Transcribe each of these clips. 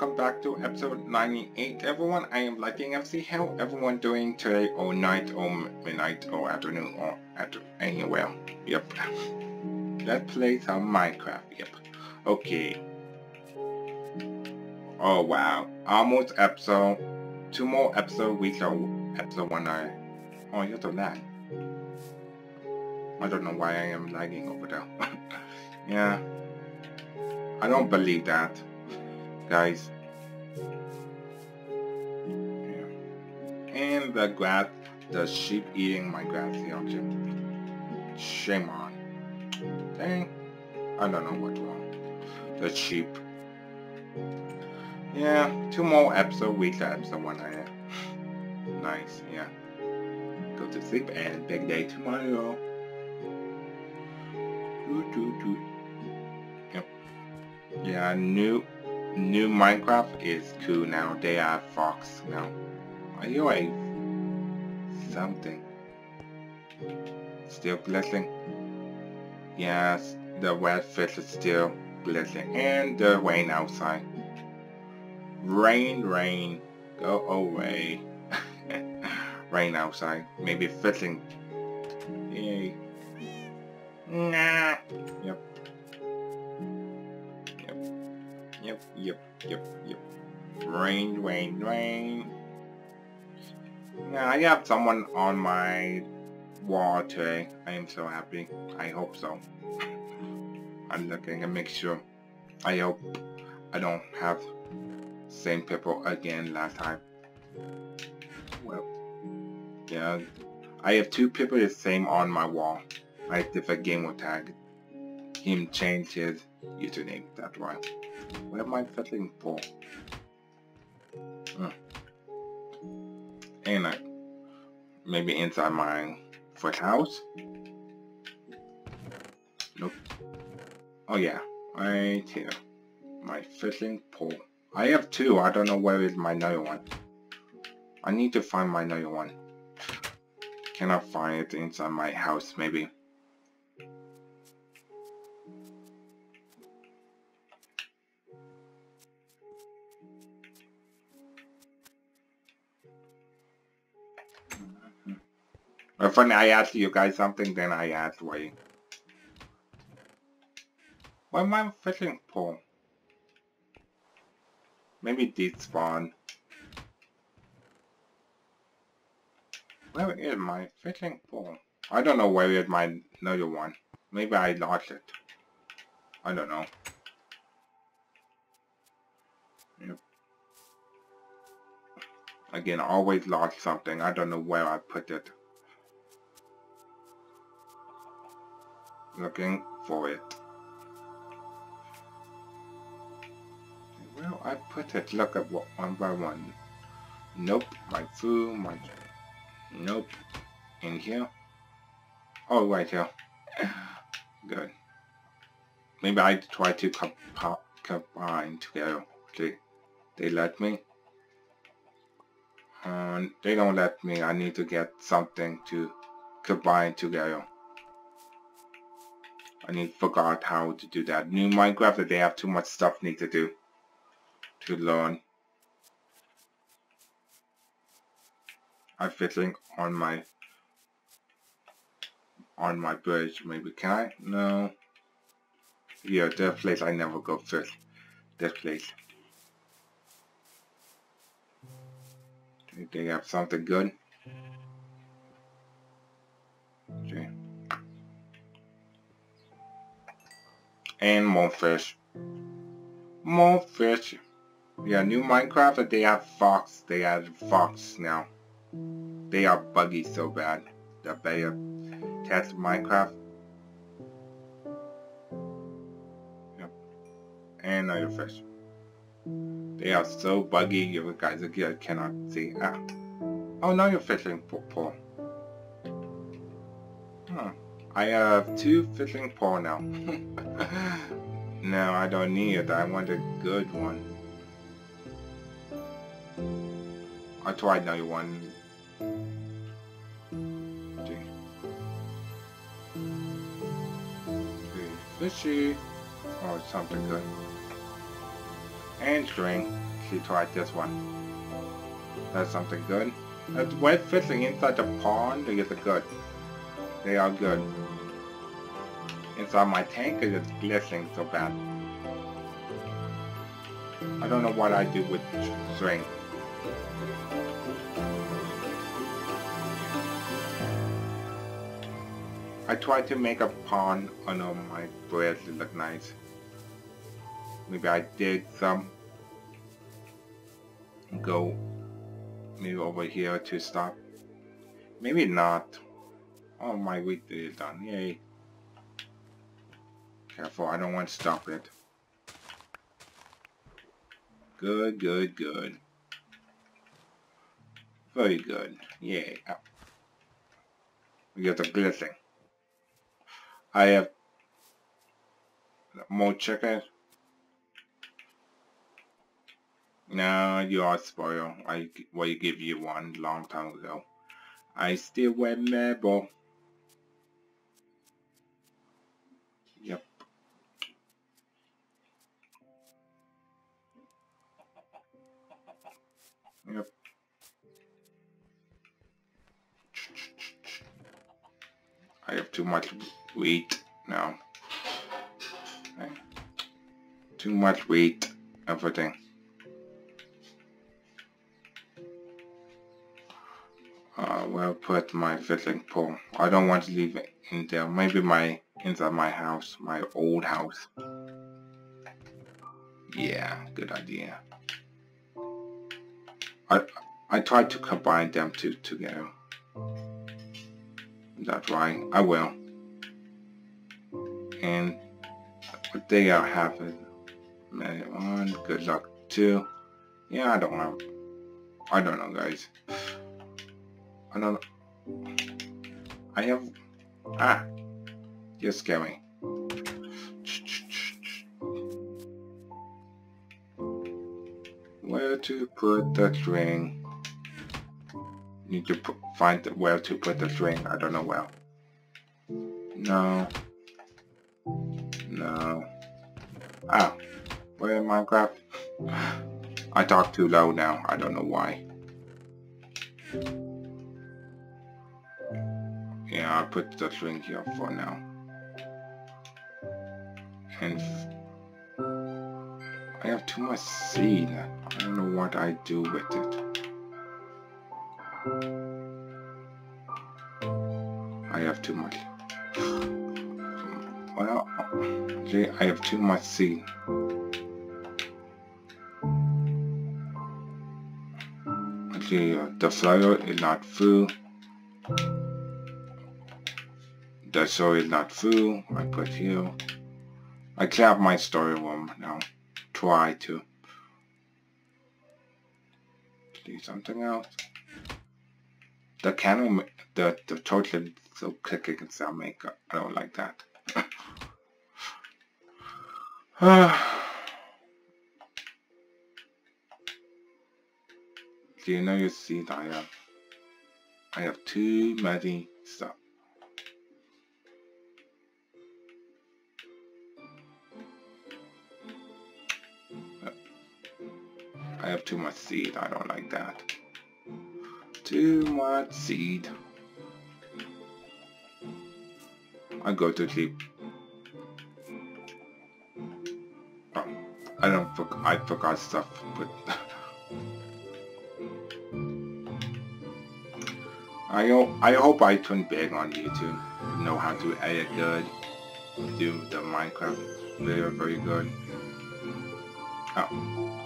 welcome back to episode 98 everyone. I am Lightning FNC. How everyone doing today or night or midnight or afternoon or after anywhere. Yep. Let's play some Minecraft. Yep. Okay. Oh wow. Almost episode two more episode weeks or episode one I Oh you're the lag. I don't know why I am lagging over there. yeah. I don't believe that guys. Yeah. And the grass, the sheep eating my grass here. Shame on. Dang. I don't know what's wrong. The sheep. Yeah, two more episodes, week episode one eh? I am. Nice, yeah. Go to sleep and big day tomorrow. Doo, doo, doo. Yep. Yeah, new new Minecraft is cool now. They have Fox now. Are you a something? Still glistening? Yes, the red fish is still glistening. And the rain outside. Rain, rain, go away. rain outside. Maybe fishing. Yay. Nah. Yep. Yep, yep, yep, yep. Rain, rain, rain. Yeah, I have someone on my wall today. I am so happy. I hope so. I'm looking to make sure. I hope I don't have same people again last time. Well, yeah, I have two people the same on my wall. I have different gamer tag. Him changed his username, that's why. Where am I fiddling for? Hmm. And I, maybe inside my house? Nope. Oh yeah, right here. My fishing pole. I have two, I don't know where is my another one. I need to find my another one. Cannot find it inside my house, maybe. Funny, I asked you guys something, then I asked why. Why am I fishing pole? Maybe deep spawn. Where is my fishing pole? I don't know where is my another one. Maybe I lost it. I don't know. Yep. Again, always lost something. I don't know where I put it. Looking for it. Where I put it? Look at what one by one. Nope, my food, my nope. In here. Oh, right here. Good. Maybe I try to combine together. They, they let me. And they don't let me. I need to get something to combine together. I need forgot how to do that. New Minecraft, that they have too much stuff need to do to learn. I'm fishing on my on my bridge. Maybe can I? No. Yeah, this place I never go fish. This place. They have something good. And more fish. More fish. Yeah, new Minecraft, they have fox. They have fox now. They are buggy so bad. The beta test Minecraft. Yep. And another fish. They are so buggy, you guys again cannot see. Ah. Oh, now you're fishing, for Paul. I have two fishing pole now. no, I don't need it. I want a good one. I tried another one. Fishy. Oh, something good. And string. actually tried this one. That's something good. That's wet fishing inside the pond, they get the good. They are good. Inside my tank, it is glistening so bad. I don't know what I do with string. I tried to make a pond on all my breads to look nice. Maybe I dig some. Go maybe over here to stop. Maybe not. Oh my wheat is done. Yay. Careful, I don't want to stop it. Good, good, good. Very good. Yay. We got the glistening. I have more chicken. No, you are spoiled. I well, give you one long time ago. I still remember. Yep. I have too much weight now. Okay. Too much weight, everything. Uh, where put my fishing pole? I don't want to leave it in there. Maybe my inside my house, my old house. Yeah, good idea. I I tried to combine them two together. That's right, I will and what they are having. On good luck too. Yeah, I don't know. I don't know, guys. I don't. Know. I have. Ah, you're scary. To put the string? Need to find the where to put the string. I don't know where. No. No. Oh. where in Minecraft? I talk too low now. I don't know why. Yeah, I'll put the string here for now. And I have too much seed. I don't know what I do with it. I have too much. Well, okay, I have too much seed. Okay, the flower is not full. The soil is not full. I put here. I clear up my story room now. Try to. Do something else. The candle, the, the total so clicking and sound makeup. I don't like that. Do you know you see that I have I have too many stuff. I have too much seed. I don't like that. Too much seed. I go to sleep. Oh, I don't. I forgot stuff, but I hope I hope I turn big on YouTube. Know how to edit good, do the Minecraft video very good. Oh,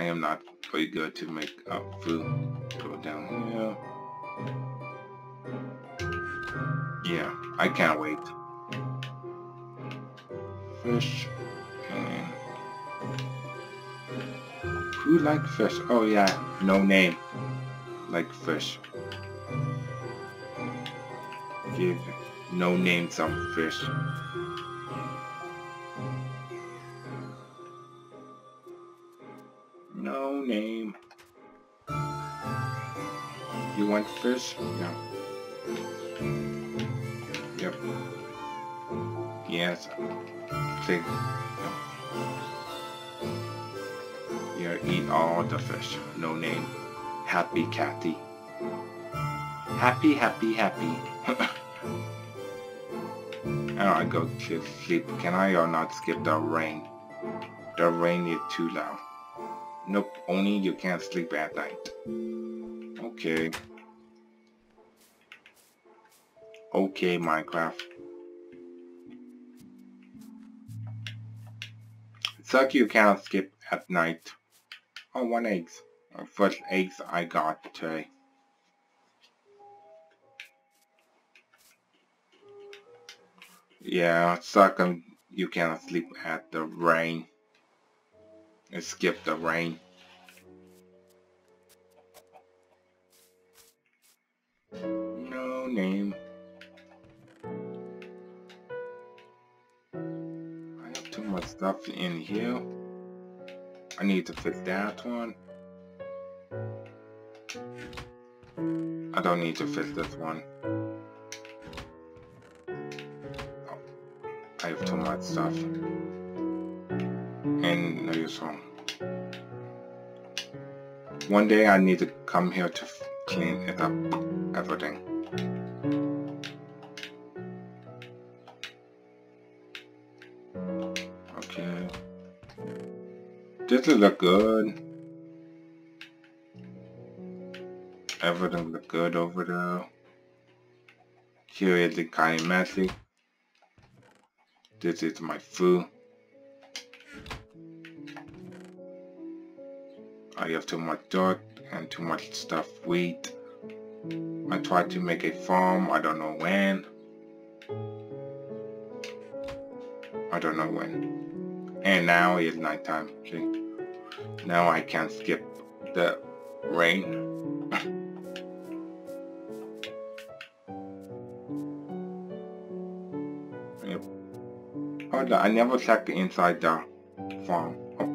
I am not very good to make up food. Go down here. Yeah, I can't wait fish. And who like fish? Oh yeah, no name. Like fish. Give no name some fish. Want fish? Yeah. Yep. Yes. Yeah, eat all the fish. No name. Happy Kathy. Happy, happy, happy. now I go to sleep. Can I or not skip the rain? The rain is too loud. Nope, only you can't sleep at night. Okay. Okay, Minecraft. Like you can't skip at night. Oh, one eggs. First eggs I got today. Yeah, um, you can't sleep at the rain. Skip the rain. No name. Too much stuff in here. I need to fix that one. I don't need to fix this one. Oh, I have too much stuff. And no use one. One day I need to come here to clean it up, everything. This look good. Everything look good over there. Here is the kinematic. This is my food. I have too much dirt and too much stuff wheat. I tried to make a farm, I don't know when. I don't know when. And now it's nighttime. See? Now I can skip the rain. yep. Oh, On, I never checked inside the farm. Oh,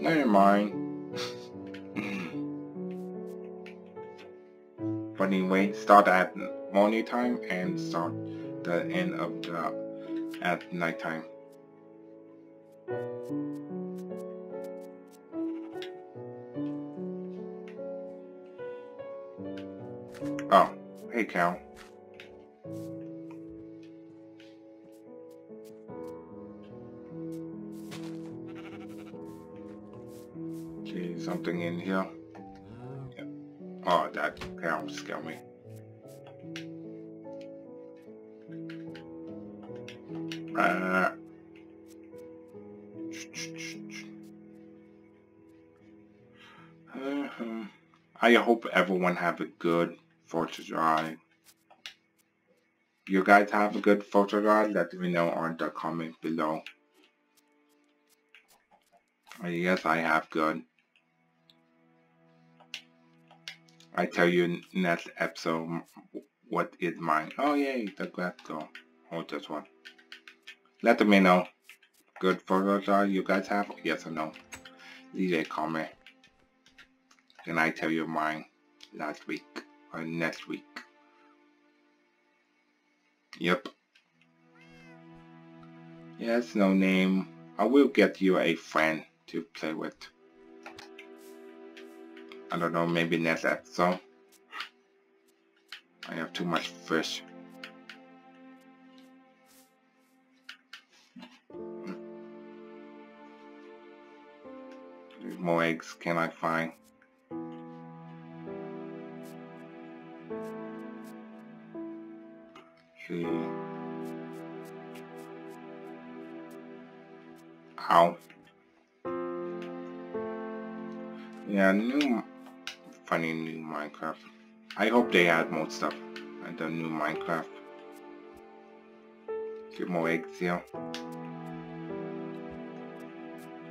never mind. but anyway, start at morning time and start the end of the at night nighttime. Oh, hey Cal. Okay, something in here. Yeah. Oh, that cow scared me. Uh, uh-huh. I hope everyone have a good 4th of July. You guys have a good 4th of July? Let me know on the comment below. Uh, yes, I have good. I tell you next episode what is mine. Oh yay, the Glasgow. Oh, this one. Let me know. Good photos are you guys have? Yes or no? Leave a comment. Can I tell you mine last week next week? Yep. Yes, no name. I will get you a friend to play with. I don't know, maybe next episode. I have too much fish. more eggs can I find? Ow. Yeah, new funny new Minecraft. I hope they add more stuff in the new Minecraft. Get more eggs here.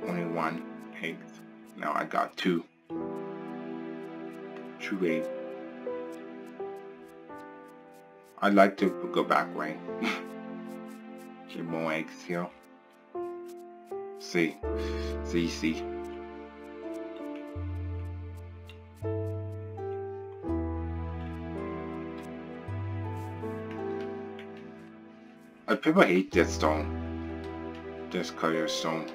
Only one egg. Now I got two. Two eggs. I'd like to go back way. Get more eggs here. See. See, see. I people hate this stone. This color stone.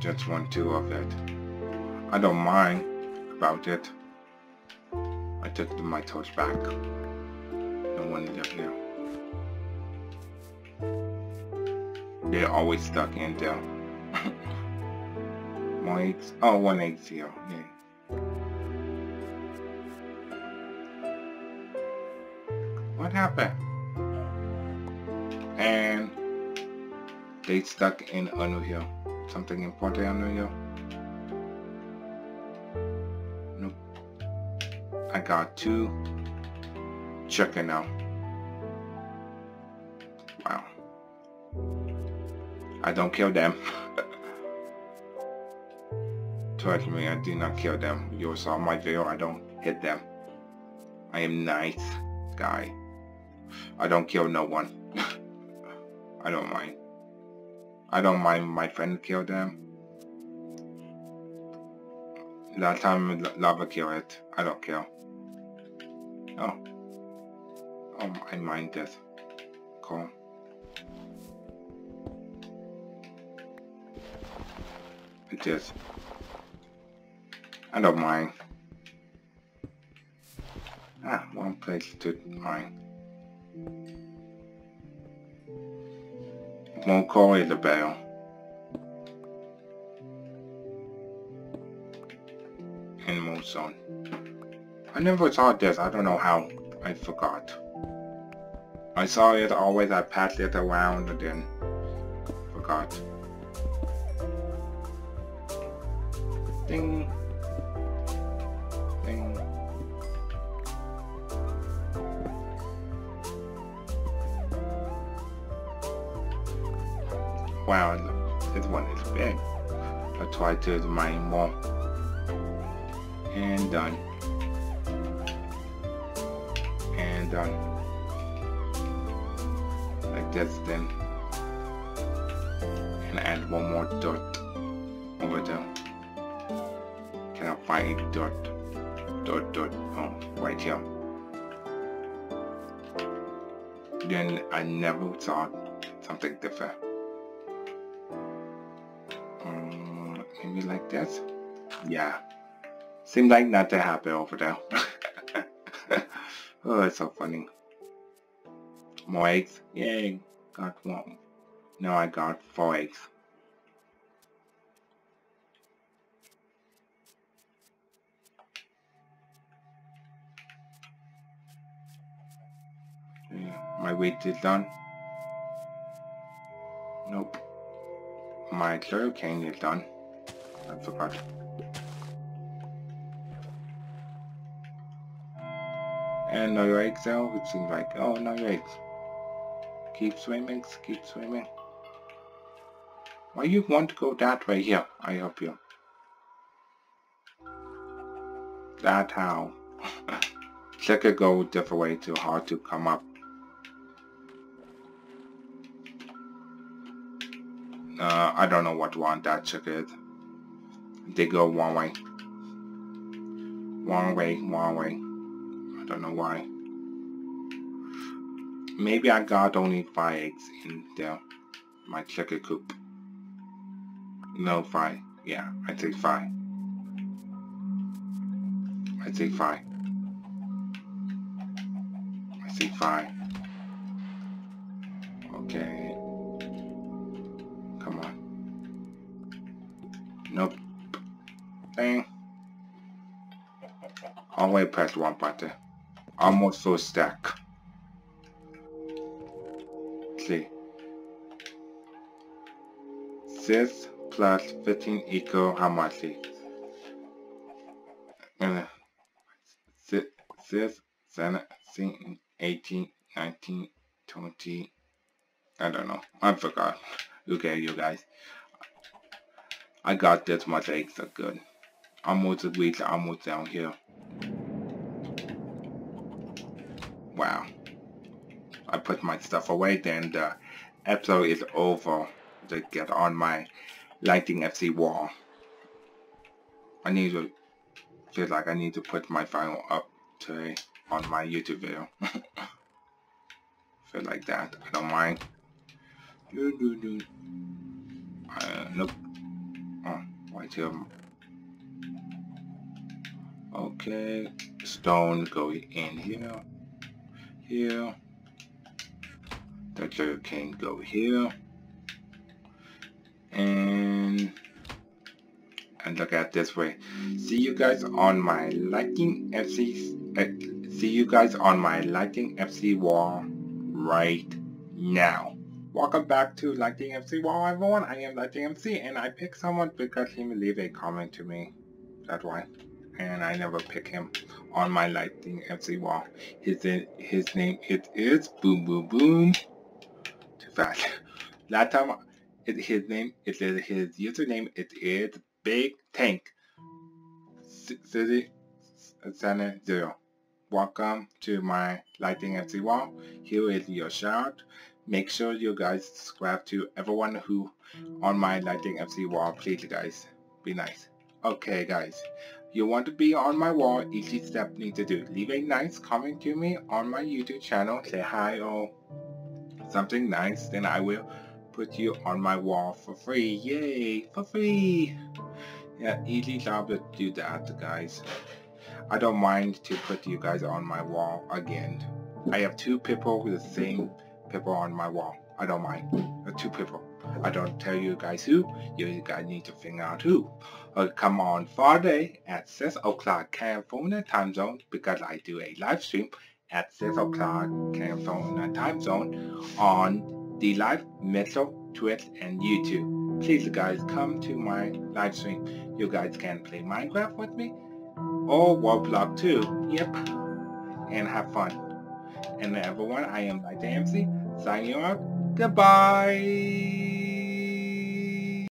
just one two of it. I don't mind about it. I took my torch back. No one live here. They're always stuck in. More eggs? Oh, one egg's here. Yay. What happened? And they stuck in under here. Something important under here? Nope. I got two chicken now. I don't kill them. Trust me, I do not kill them. You saw my video, I don't hit them. I am nice guy. I don't kill no one. I don't mind. I don't mind my friend kill them. Last time lava kill it. I don't kill. Oh. Oh, I mind this. Cool. It is. I don't mind. Ah, one place to mine. Won't call it a bell. Moves on. I never saw this. I don't know how. I forgot. I saw it always. I passed it around and then forgot. Ding. Ding. Wow, this one is big. I'll try to mine more. And done. And done. Like this then. And add one more dirt over there. Can I find dot Dirt, dirt. Oh, right here. Then I never saw something different. Um, maybe like this? Yeah. Seems like nothing happened over there. oh, it's so funny. More eggs? Yay. Got one. Now I got four eggs. My weight is done. Nope. My cane is done. I forgot. And no eggs now, it seems like, oh, no eggs. Keep swimming, keep swimming. Why you want to go that way? Here, I help you. That how. Check it go different way too hard to come up. I don't know what one that chick is. They go one way. One way, one way. I don't know why. Maybe I got only five eggs in there. My chicken coop. No, five. Yeah, I take five. I take five. I take five. Okay. Dang. Always press one button. Almost full stack. See. 6 plus 15 equal how much? Uh, 6, 6, 17, 18, 19, 20. I don't know. I forgot. Okay, you guys. I got this much eggs are good. Almost reached almost down here. Wow. I put my stuff away, then the episode is over to get on my Lighting FC wall. I need to feel like I need to put my final up today on my YouTube video. feel like that. I don't mind. Do, do, do. Uh, nope. Oh. Here. Okay. Stone go in here. Here. That Joker can go here. And and look at this way. See you guys on my lighting FC. Uh, see you guys on my lighting FC wall right now. Welcome back to Lighting MC Wall everyone. I am Lighting MC and I picked someone because he leave a comment to me. That's why. And I never pick him on my Lighting MC wall. His his name it is Boom Boom Boom. Too fast. Last time it, his name it is his username it is Big Tank. City Center Zero. Welcome to my Lighting MC wall. Here is your shout. Make sure you guys subscribe to everyone who on my Lighting MC wall. Please guys, be nice. Okay guys, you want to be on my wall, easy step need to do. Leave a nice comment to me on my YouTube channel. Say hi or something nice. Then I will put you on my wall for free. Yay, for free. Yeah, easy job to do that guys. I don't mind to put you guys on my wall again. I have two people with the same people on my wall. I don't mind. Uh, two people. I don't tell you guys who. You guys need to figure out who. Uh, come on Friday at 6 o'clock California time zone because I do a live stream at 6 o'clock California time zone on the live Twitch, and YouTube. Please guys come to my live stream. You guys can play Minecraft with me or Roblox too. Yep. And have fun. And everyone, I am by Damsey, signing off. Goodbye.